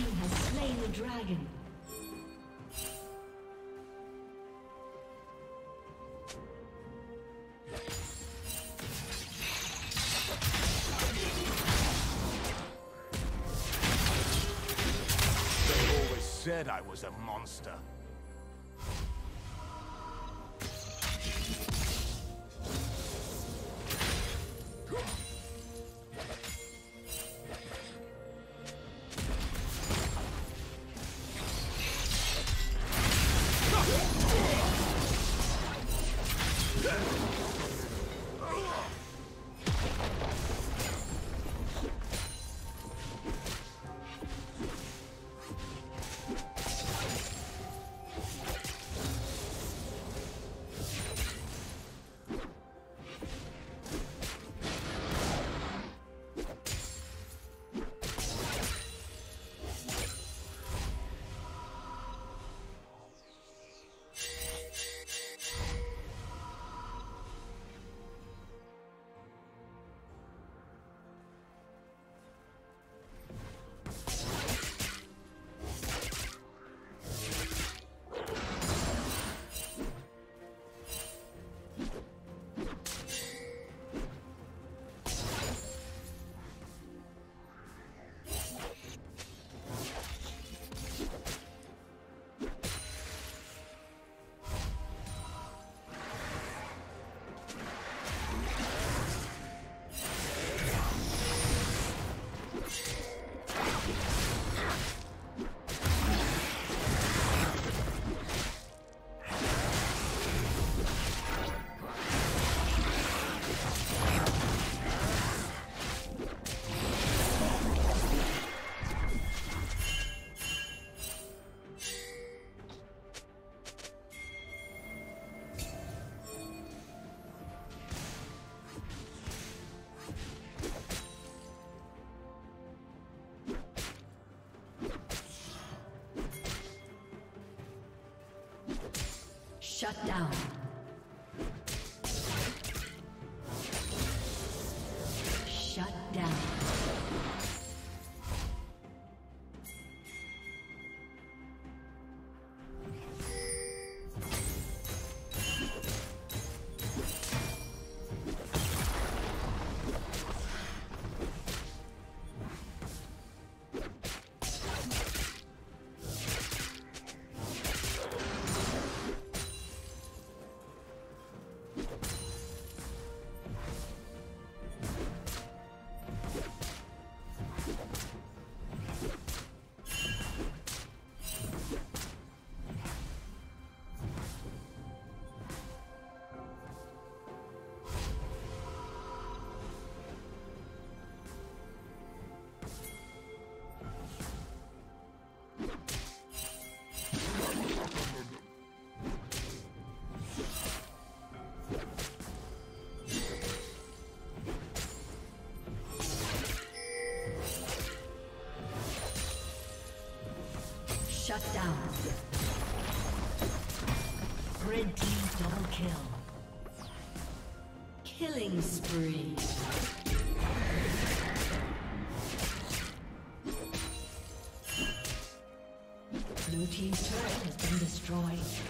Team has slain the dragon. They always said I was a monster. Yeah. Shut down. Shut down. Red team double kill. Killing spree. Blue team's turret has been destroyed.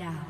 down.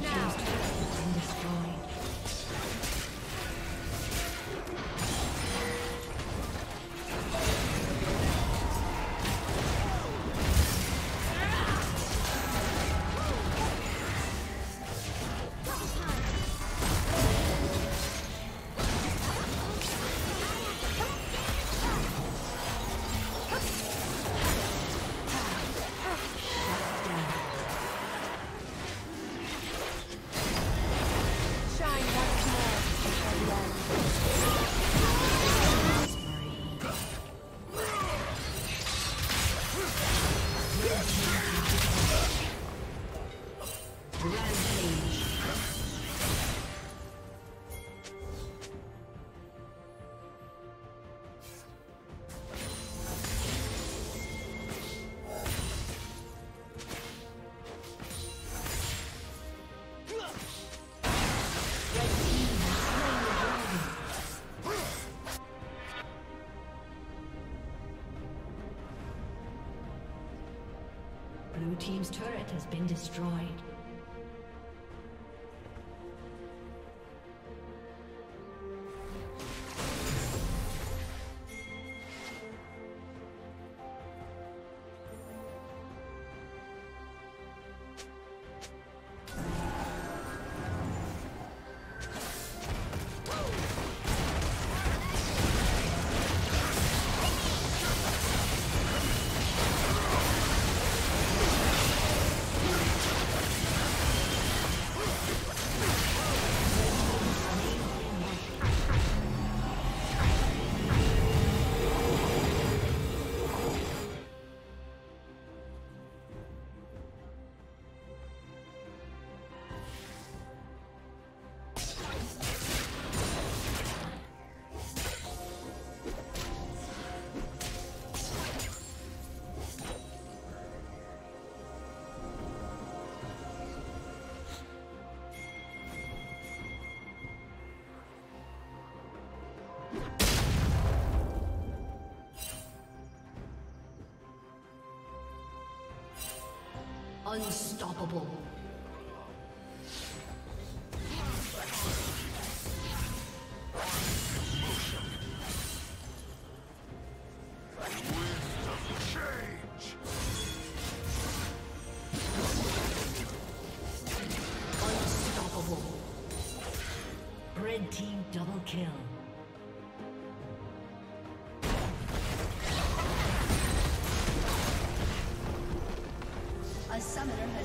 Rampage. Has been destroyed. Unstoppable. Summoner